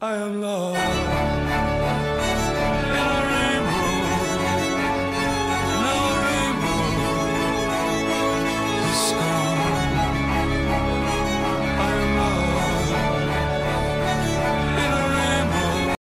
I am lost.